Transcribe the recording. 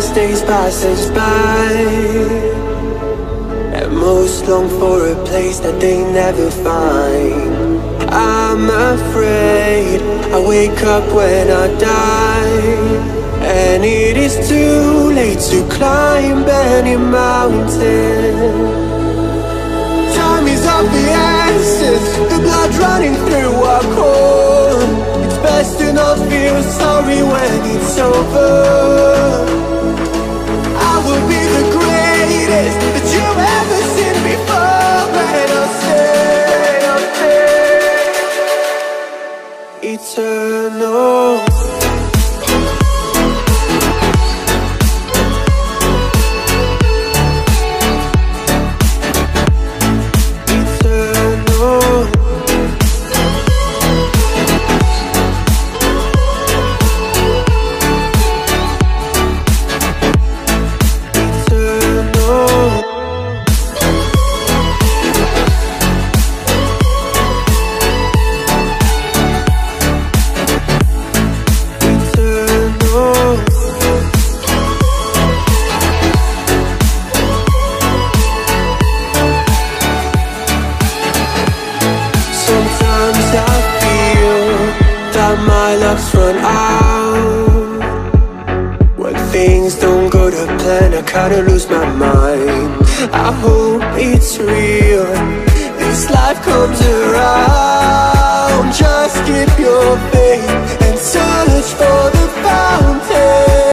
as days pass us by. And most long for a place that they never find. I'm afraid I wake up when I die. And it is too late to climb any mountain. Time is of the essence sorry when it's over. I will be the greatest That you've ever seen before. I'll Eternal plan, I kinda lose my mind. I hope it's real. This life comes around